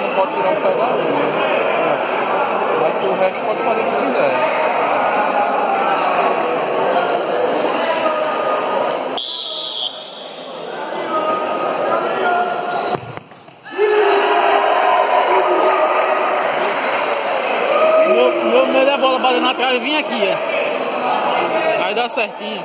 Não pode tirar o pé da linha. É. Mas o resto pode fazer o que quiser. Meu, é vir aqui, é. Aí dá certinho.